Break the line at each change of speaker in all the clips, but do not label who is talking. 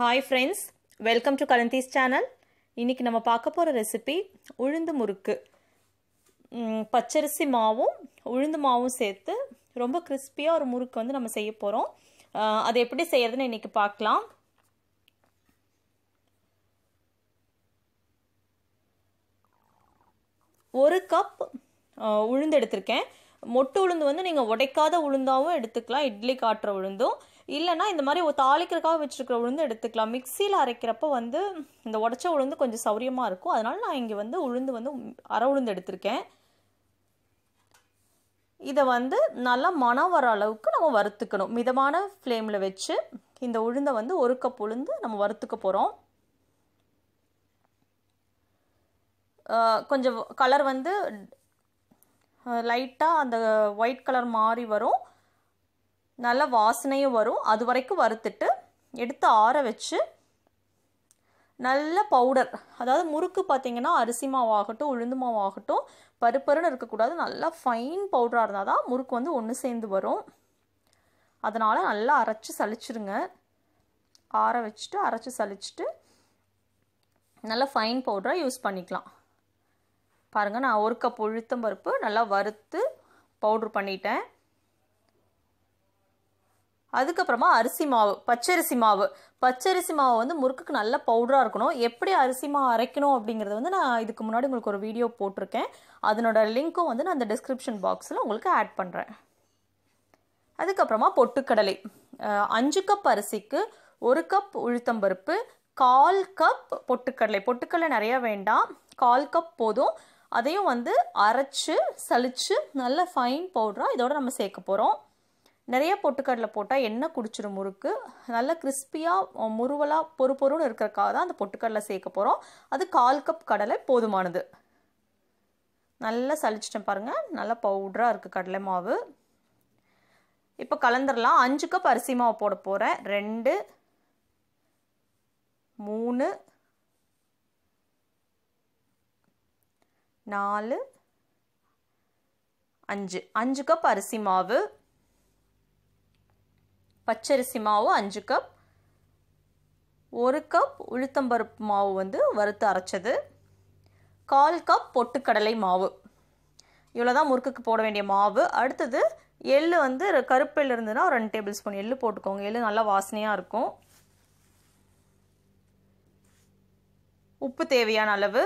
Hi friends welcome to கலந்தீஸ் channel இன்றைக்கி நம்ம பார்க்க போகிற ரெசிபி உளுந்து முறுக்கு. பச்சரிசி மாவும் உளுந்து மாவும் சேர்த்து ரொம்ப கிறிஸ்பியாக ஒரு முறுக்கு வந்து நம்ம செய்ய போகிறோம் அது எப்படி செய்யறதுன்னு இன்றைக்கி பார்க்கலாம். ஒரு கப் உளுந்து எடுத்திருக்கேன். மொட்டு உளுந்து வந்து நீங்கள் உடைக்காத உளுந்தாகவும் எடுத்துக்கலாம். இட்லி காட்டுற உளுந்தும். இல்லைன்னா இந்த மாதிரி தாளிக்கிறக்காக தாளிக்கிறதுக்காக வச்சுருக்கிற உளுந்து எடுத்துக்கலாம். மிக்சியில் அரைக்கிறப்ப வந்து இந்த உடச்ச உளுந்து கொஞ்சம் சௌரியமாக இருக்கும். அதனால் நான் இங்கே வந்து உளுந்து வந்து அரை உளுந்து எடுத்திருக்கேன். இதை வந்து நல்லா மனம் வர அளவுக்கு நம்ம வறுத்துக்கணும். மிதமான ஃப்ளேமில் வச்சு இந்த உளுந்தை வந்து ஒரு கப் உளுந்து நம்ம வறுத்துக்க போகிறோம் கொஞ்சம் கலர் வந்து லைட்டாக அந்த ஒயிட் கலர் மாறி வரும். நல்ல வாசனையும் வரும். அது வரைக்கும் வறுத்துட்டு எடுத்து ஆற வச்சு நல்ல பவுடர் அதாவது முறுக்கு பார்த்தீங்கன்னா அரிசி மாவாகட்டும் உளுந்து மாவாகட்டும் பருப்பருன்னு இருக்கக்கூடாது. நல்லா ஃபைன் பவுடராக இருந்தால் தான் முறுக்கு வந்து ஒன்று சேர்ந்து வரும். அதனால் நல்லா அரைச்சி சளிச்சிருங்க. ஆற வச்சுட்டு அரைச்சி சளிச்சிட்டு நல்லா ஃபைன் பவுடராக யூஸ் பண்ணிக்கலாம். பாருங்கள் நான் ஒரு கப் உளுத்தம் பருப்பு நல்லா வறுத்து பவுட்ரு பண்ணிட்டேன். அதுக்கப்புறமா அரிசி மாவு பச்சரிசி மாவு. பச்சரிசி மாவு வந்து முறுக்குக்கு நல்ல பவுடராக இருக்கணும். எப்படி அரிசி மாவு அரைக்கணும் அப்படிங்கிறத வந்து நான் இதுக்கு முன்னாடி உங்களுக்கு ஒரு வீடியோ போட்டிருக்கேன். அதனோட லிங்க்கும் வந்து நான் அந்த டிஸ்கிரிப்ஷன் பாக்ஸில் உங்களுக்கு ஆட் பண்ணுறேன் அதுக்கப்புறமா பொட்டுக்கடலை. அஞ்சு கப் அரிசிக்கு ஒரு கப் உளுத்தம்பருப்பு கால் கப் பொட்டுக்கடலை. பொட்டுக்கடலை நிறையா வேண்டாம். கால் கப் போதும். அதையும் வந்து அரைச்சி சளிச்சு நல்ல ஃபைன் பவுடராக இதோட நம்ம சேர்க்க போகிறோம் நிறைய பொட்டுக்கடலை போட்டால் எண்ணெய் குடிச்சிடும் முறுக்கு. நல்ல கிறிஸ்பியாக முருவலாக பொறு பொருன்னு இருக்கிறக்காக தான் அந்த பொட்டுக்கடலை சேர்க்க போகிறோம் அது கால் கப் கடலை போதுமானது. நல்லா சளிச்சிட்டேன் பாருங்கள் நல்லா பவுடராக இருக்குது கடலை மாவு. இப்போ கலந்துடலாம் அஞ்சு கப் அரிசி மாவு போட போகிறேன் ரெண்டு மூணு நாலு அஞ்சு. அஞ்சு கப் அரிசி மாவு. பச்சரிசி மாவு அஞ்சு கப் ஒரு கப் உளுத்தம்பருப்பு மாவு வந்து வறுத்து அரைச்சது. கால் கப் பொட்டுக்கடலை மாவு. இவ்வளோ தான் முறுக்குக்கு போட வேண்டிய மாவு. அடுத்தது எள் வந்து கருப்பெல் இருந்ததுன்னா ஒரு ரெண்டு டேபிள் ஸ்பூன் எள்ளு போட்டுக்கோங்க. எள்ளு நல்லா வாசனையாக இருக்கும். உப்பு தேவையான அளவு.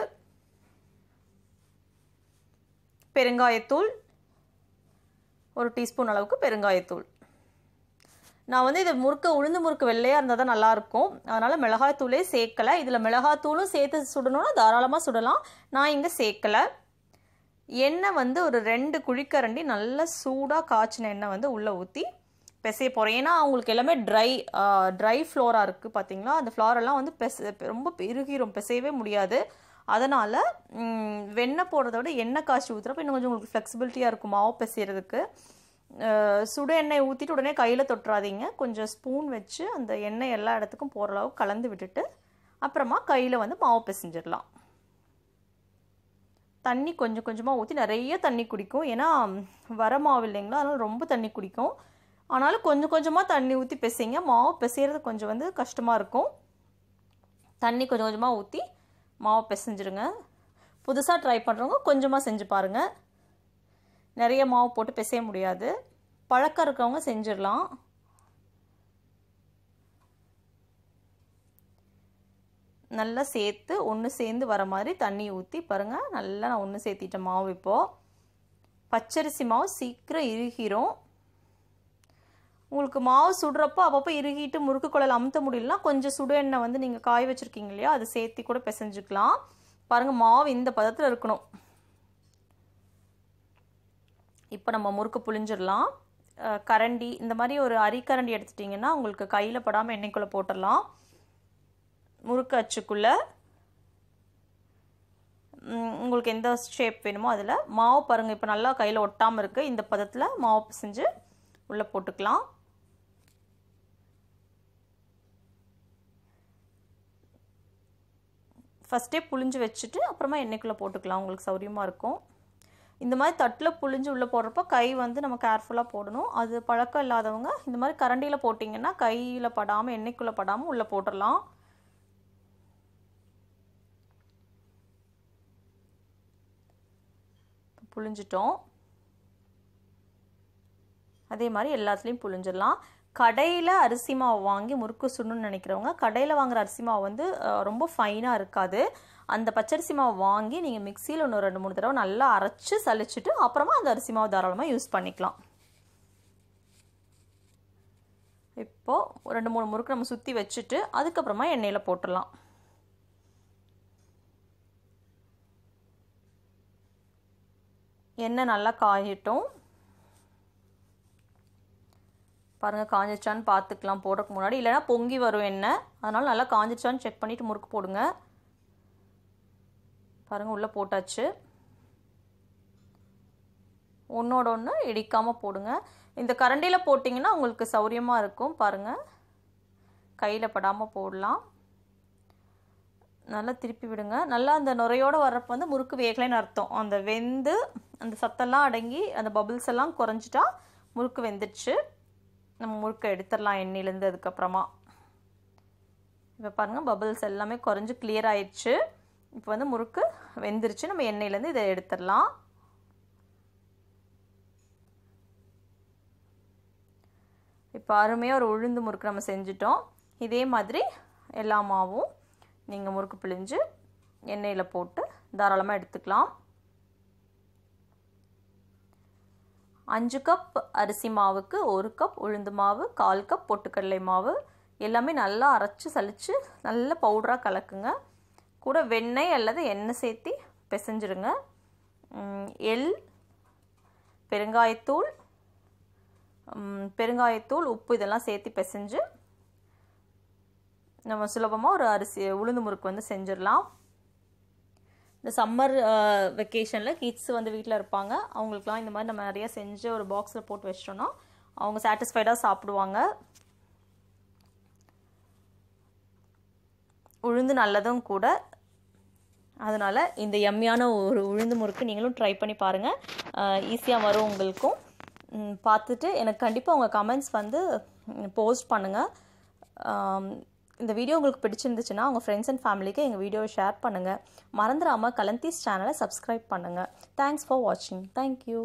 பெருங்காயத்தூள் ஒரு டீஸ்பூன் அளவுக்கு பெருங்காயத்தூள். நான் வந்து இது முறுக்கு உளுந்து முறுக்கு வெள்ளையாக இருந்தால் தான் நல்லாயிருக்கும். அதனால் மிளகாய்த்தூளே சேர்க்கலை. இதில் மிளகாத்தூளும் சேர்த்து சுடணும்னா தாராளமாக சுடலாம். நான் இங்கே சேர்க்கலை. எண்ணெய் வந்து ஒரு ரெண்டு குழிக்கரண்டி நல்லா சூடாக காய்ச்சின எண்ணெய் வந்து உள்ளே ஊற்றி பிசைய போகிறேன் ஏன்னா அவங்களுக்கு எல்லாமே ட்ரை ட்ரை ஃப்ளோராக இருக்குது பார்த்தீங்களா அந்த ஃப்ளோரெல்லாம் வந்து பெச ரொம்ப பெருகிரும் பிசையவே முடியாது. அதனால் வெண்ணெய் போடுறத விட எண்ணெய் காய்ச்சி ஊற்றுறப்ப இன்னும் கொஞ்சம் உங்களுக்கு ஃப்ளெக்சிபிலிட்டியாக இருக்கும் மாவு பிசைகிறதுக்கு சுடு எண்ணெய் ஊற்றிட்டு உடனே கையில் தொட்டுறாதீங்க. கொஞ்சம் ஸ்பூன் வச்சு அந்த எண்ணெய் எல்லா இடத்துக்கும் போகிற அளவுக்கு கலந்து விட்டுட்டு அப்புறமா கையில் வந்து மாவு பிசைஞ்சிடலாம். தண்ணி கொஞ்சம் கொஞ்சமாக ஊற்றி நிறைய தண்ணி குடிக்கும். ஏன்னா வர மாவு இல்லைங்களா? அதனால் ரொம்ப தண்ணி குடிக்கும். ஆனாலும் கொஞ்சம் கொஞ்சமாக தண்ணி ஊற்றி பிசைங்க. மாவு பிசைகிறது கொஞ்சம் வந்து கஷ்டமாக இருக்கும். தண்ணி கொஞ்சம் கொஞ்சமாக ஊற்றி மாவை பிசைஞ்சிருங்க. புதுசாக ட்ரை பண்ணுறவங்க கொஞ்சமாக செஞ்சு பாருங்கள் நிறைய மாவு போட்டு பிசைய முடியாது. பழக்கம் இருக்கவங்க செஞ்சிடலாம். நல்லா சேர்த்து ஒன்று சேர்ந்து வர மாதிரி தண்ணி ஊற்றி பாருங்கள் நல்லா நான் ஒன்று சேர்த்திட்டேன் மாவு இப்போது பச்சரிசி மாவு சீக்கிரம் இறுகிரும். உங்களுக்கு மாவு சுடுறப்போ அப்பப்போ இறுகிட்டு முறுக்கு குழல் அமுத்த முடியலனா கொஞ்சம் சுடு எண்ணெய் வந்து நீங்கள் காய வச்சுருக்கீங்க இல்லையா? அதை சேர்த்தி கூட பிசைஞ்சுக்கலாம். பாருங்கள் மாவு இந்த பதத்தில் இருக்கணும். இப்போ நம்ம முறுக்கு புளிஞ்சிடலாம் கரண்டி இந்த மாதிரி ஒரு அரிக்கரண்டி எடுத்துட்டிங்கன்னா உங்களுக்கு கையில் படாமல் எண்ணெய்க்குள்ளே போட்டுடலாம். முறுக்கு அச்சுக்குள்ளே உங்களுக்கு எந்த ஷேப் வேணுமோ அதில். மாவு பாருங்கள் இப்போ நல்லா கையில் ஒட்டாமல் இருக்குது இந்த பதத்தில் மாவு பிசைஞ்சு உள்ளே போட்டுக்கலாம். ஃபஸ்ட்டே புளிஞ்சு வச்சுட்டு அப்புறமா எண்ணெய்க்குள்ளே போட்டுக்கலாம். உங்களுக்கு சௌரியமாக இருக்கும். இந்த மாதிரி தட்டில் புழிஞ்சு உள்ளே போடுறப்போ கை வந்து நம்ம கேர்ஃபுல்லாக போடணும். அது பழக்கம் இல்லாதவங்க இந்த மாதிரி கரண்டியில் போட்டிங்கன்னா கையில் படாமல் எண்ணெய்க்குள்ளே படாமல் உள்ளே போட்டுடலாம். புழிஞ்சிட்டோம். அதே மாதிரி எல்லாத்துலேயும் புழிஞ்சிடலாம். கடையில் அரிசி மாவு வாங்கி முறுக்கு சுடணும்னு நினைக்கிறவங்க கடையில் வாங்குகிற அரிசி மாவு வந்து ரொம்ப ஃபைனாக இருக்காது. அந்த பச்சரிசி மாவு வாங்கி நீங்கள் மிக்சியில் ஒன்று ரெண்டு மூணு தடவை நல்லா அரைச்சி சலிச்சுட்டு அப்புறமா அந்த அரிசி மாவு தாராளமாக யூஸ் பண்ணிக்கலாம். இப்போது ரெண்டு மூணு முறுக்கு நம்ம சுற்றி வச்சுட்டு அதுக்கப்புறமா எண்ணெயில் போட்டுடலாம். எண்ணெய் நல்லா காயட்டும். பாருங்கள் காஞ்சிச்சான்னு பார்த்துக்கலாம் போடுறதுக்கு முன்னாடி. இல்லைனா பொங்கி வரும் எண்ணெய் அதனால் நல்லா காஞ்சிச்சான்னு செக் பண்ணிவிட்டு முறுக்கு போடுங்க. பாருங்கள் உள்ளே போட்டாச்சு. ஒன்றோட ஒன்று இடிக்காமல் போடுங்க. இந்த கரண்டியில் போட்டிங்கன்னா உங்களுக்கு சௌரியமாக இருக்கும். பாருங்கள் கையில் படாமல் போடலாம். நல்லா திருப்பி விடுங்க. நல்லா அந்த நுரையோடு வர்றப்போ வந்து முறுக்கு வேகலைன்னு அர்த்தம். அந்த வெந்து அந்த சத்தெல்லாம் அடங்கி அந்த பபுள்ஸ் எல்லாம் குறைஞ்சிட்டா முறுக்கு வெந்துடுச்சு நம்ம முறுக்கை எடுத்துடலாம் எண்ணெயிலேருந்து அதுக்கப்புறமா. இப்போ பாருங்கள் பபிள்ஸ் எல்லாமே குறைஞ்சி கிளியர் ஆயிடுச்சு. இப்போ வந்து முறுக்கு வெந்துருச்சு. நம்ம எண்ணெயிலேருந்து இதை எடுத்துடலாம். இப்போ அருமையாக ஒரு உளுந்து முறுக்கு நம்ம செஞ்சிட்டோம். இதே மாதிரி எல்லா மாவும் நீங்கள் முறுக்கு பிழிஞ்சு எண்ணெயில் போட்டு தாராளமாக எடுத்துக்கலாம். அஞ்சு கப் அரிசி மாவுக்கு ஒரு கப் உளுந்து மாவு கால் கப் பொட்டுக்கடலை மாவு. எல்லாமே நல்லா அரைச்சி சலித்து நல்ல பவுடராக கலக்குங்க. கூட வெண்ணெய் அல்லது எண்ணெய் சேர்த்தி பிசைஞ்சிருங்க. எள் பெருங்காயத்தூள் பெருங்காயத்தூள் உப்பு இதெல்லாம் சேர்த்து பிசைஞ்சு நம்ம சுலபமாக ஒரு அரிசி உளுந்து முறுக்கு வந்து செஞ்சிடலாம். இந்த சம்மர் வெக்கேஷனில் கிட்ஸ் வந்து வீட்டில் இருப்பாங்க. அவங்களுக்குலாம் இந்த மாதிரி நம்ம நிறைய செஞ்சு ஒரு பாக்ஸில் போட்டு வச்சிட்டோன்னா அவங்க சாட்டிஸ்ஃபைடாக சாப்பிடுவாங்க. உளுந்து நல்லதும் கூட. அதனால் இந்த எம்மியான ஒரு உளுந்து முறுக்கு நீங்களும் ட்ரை பண்ணி பாருங்கள் ஈஸியாக uh, வரும் உங்களுக்கும். பார்த்துட்டு எனக்கு கண்டிப்பாக உங்கள் கமெண்ட்ஸ் வந்து போஸ்ட் பண்ணுங்கள் um, இந்த வீடியோ உங்களுக்கு பிடிச்சிருந்துச்சுன்னா உங்கள் ஃப்ரெண்ட்ஸ் அண்ட் ஃபேமிலிக்கு எங்கள் வீடியோவை ஷேர் பண்ணுங்கள் மறந்துடாமல் கலந்தீஸ் சேனலை சப்ஸ்கிரைப் பண்ணுங்கள் தேங்க்ஸ் ஃபார் வாட்சிங் தேங்க்யூ